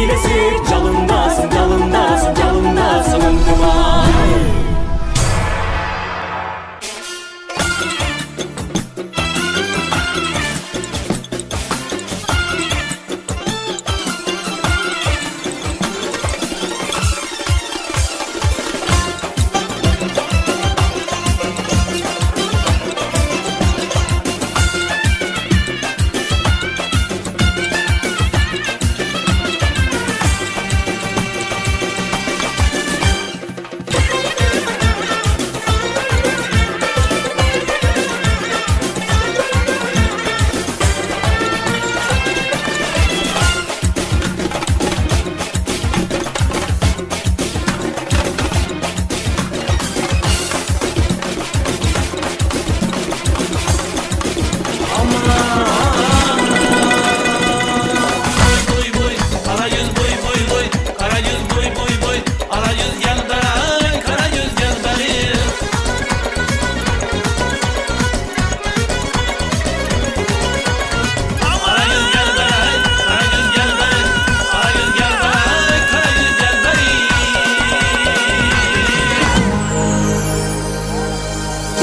iyilesin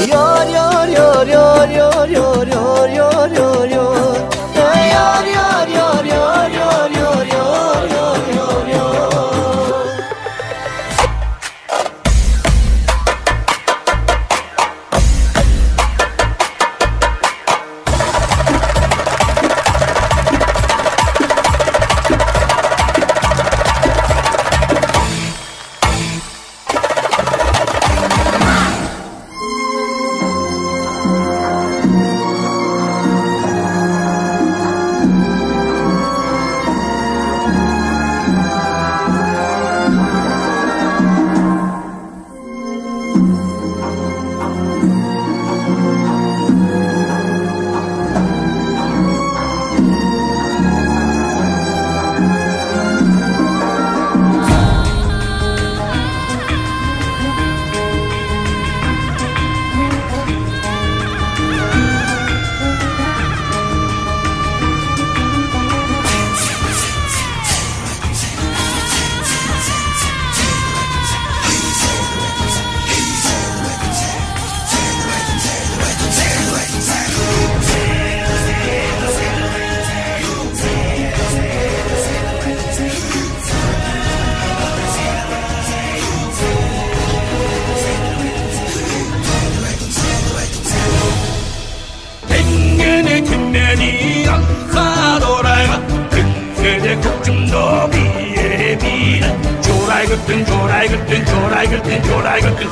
Yar yar yar yar yar yar yar yar yar yar Yar yar ചോറായിരത്തിൽ ചോറായിരത്തിൽ ചോറായിരത്തിൽ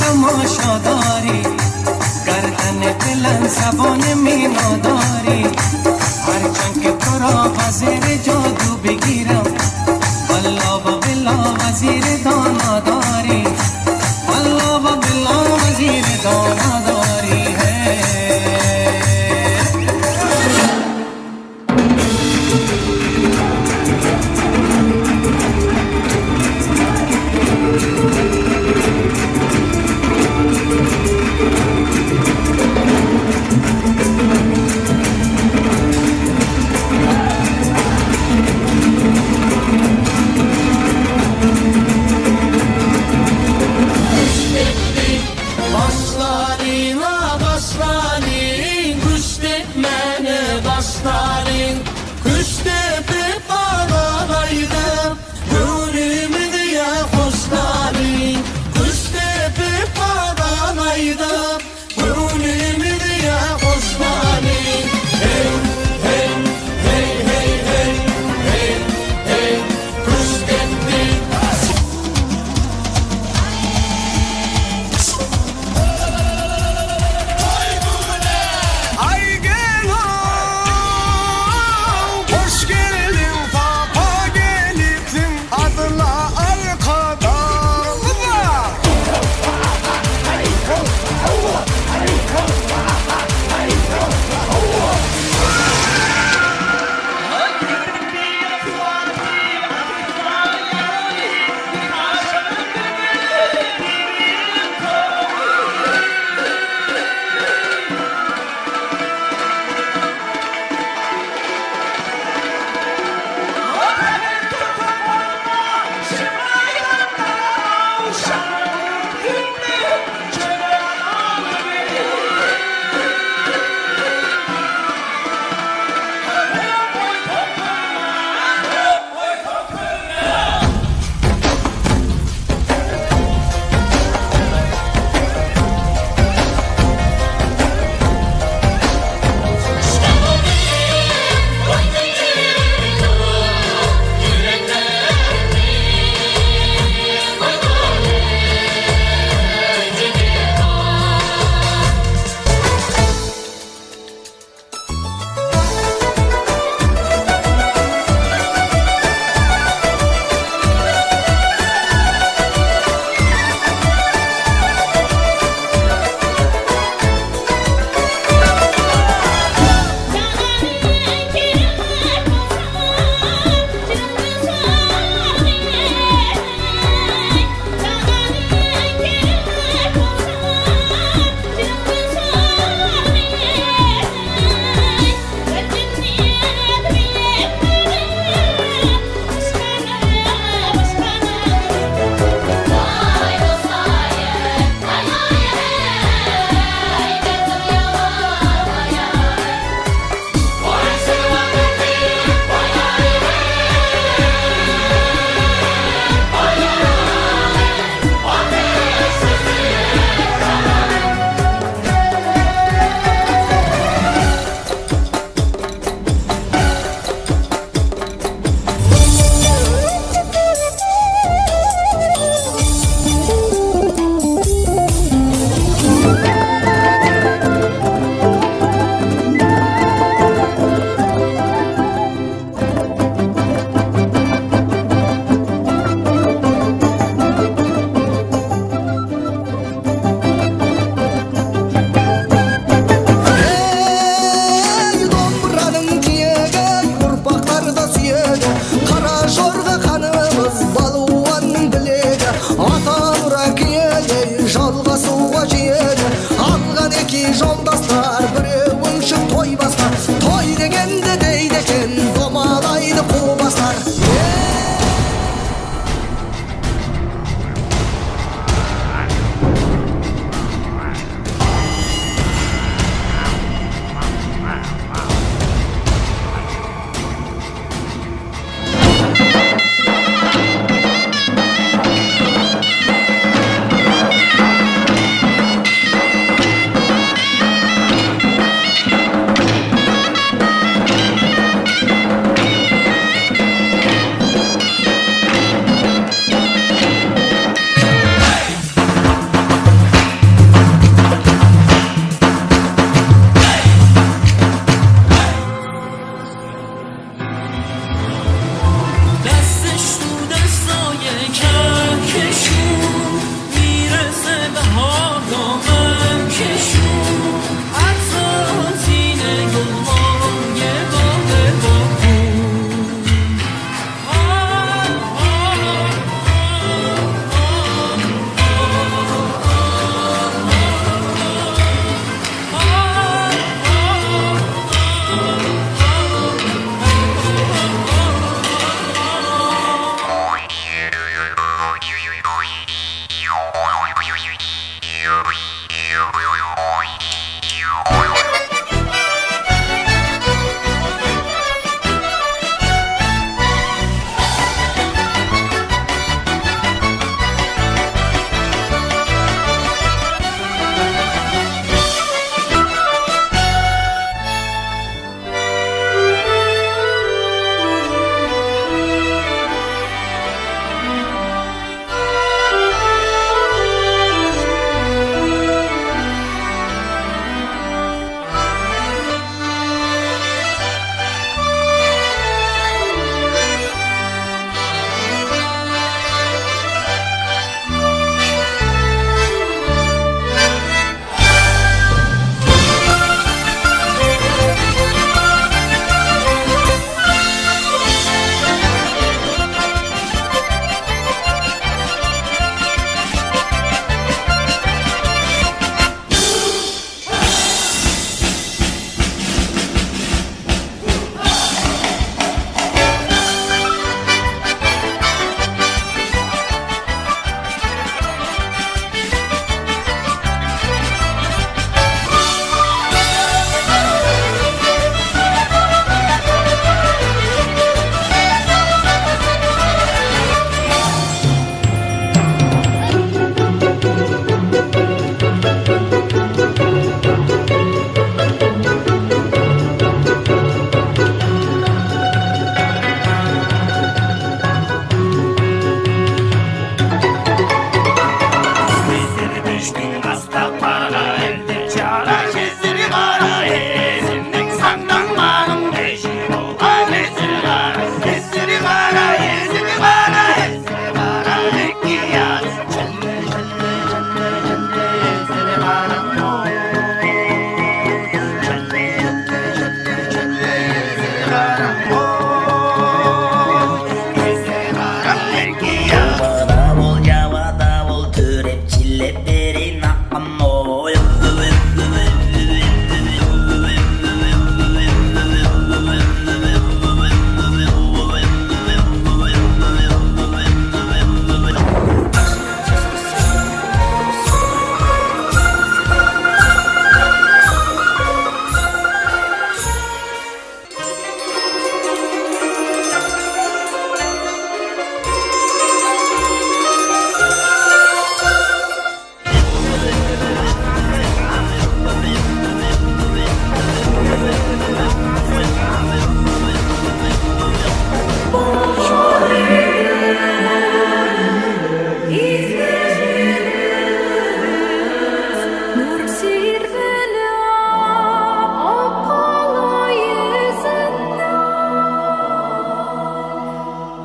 تماشا داری گردن دلم زبان مینا داری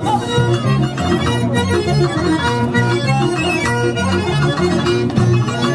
Thank you.